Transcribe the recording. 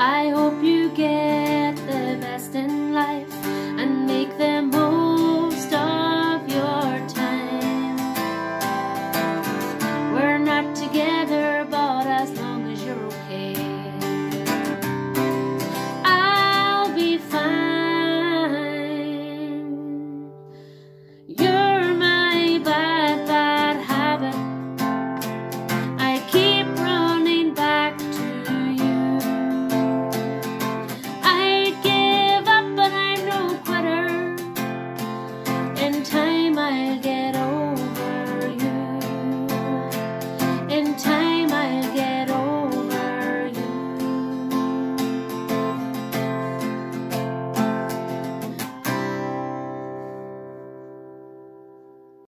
I hope you get the best in life.